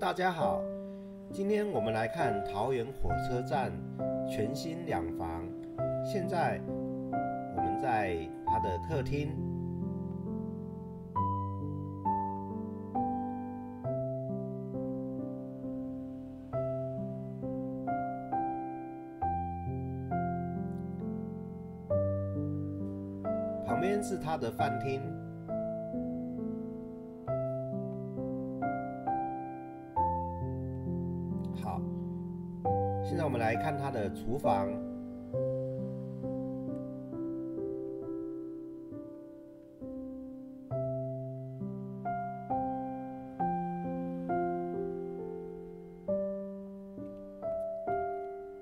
大家好，今天我们来看桃园火车站全新两房。现在我们在它的客厅，旁边是它的饭厅。好，现在我们来看它的厨房。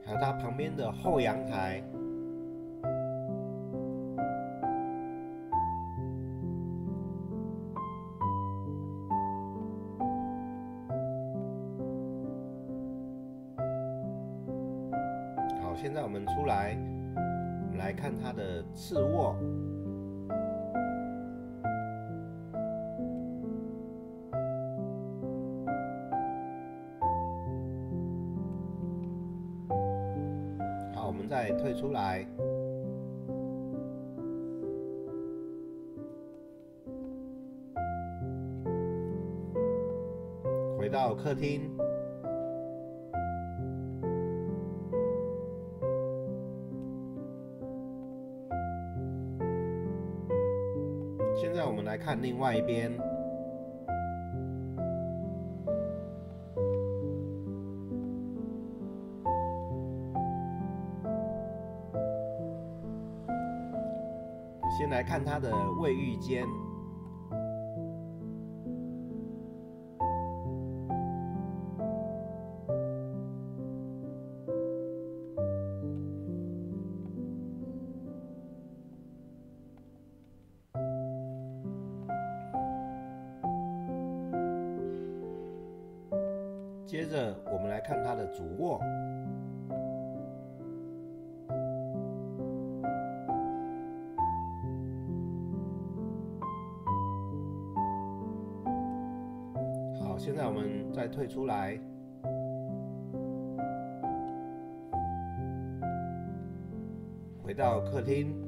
还有它旁边的后阳台。现在我们出来，我们来看它的次卧。好，我们再退出来，回到客厅。现在我们来看另外一边。先来看它的卫浴间。接着，我们来看它的主卧。好，现在我们再退出来，回到客厅。